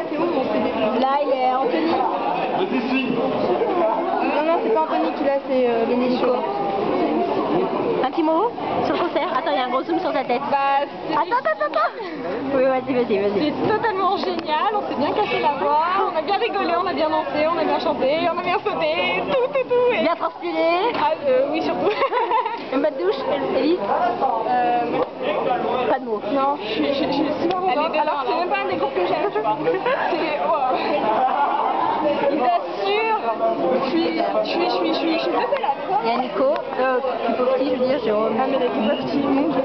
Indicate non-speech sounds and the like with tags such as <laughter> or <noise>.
Là, il est Anthony. Non, non, c'est pas Anthony qui l'a, c'est euh. Un petit mot sur le concert? Attends, il y a un gros zoom sur ta tête. Bah, c'est Attends, attends, attends Oui, vas-y, vas-y, vas-y. c'est totalement génial, on s'est bien cassé la voix, on a bien rigolé, on a bien dansé, on a bien chanté, on a bien sauté, tout, tout, tout. et- Bien transpiré Ah, euh, oui, surtout. <laughs> Une bonne douche Élise Euh, Pas de mots. non, je suis, je, je suis super contente. Alors, Ils assurent. Je suis, je suis, je suis, je suis, je. Il y a Nico, euh, Kipowski, je veux dire, Jérôme. Ah, mais les Kipowski, mon dieu.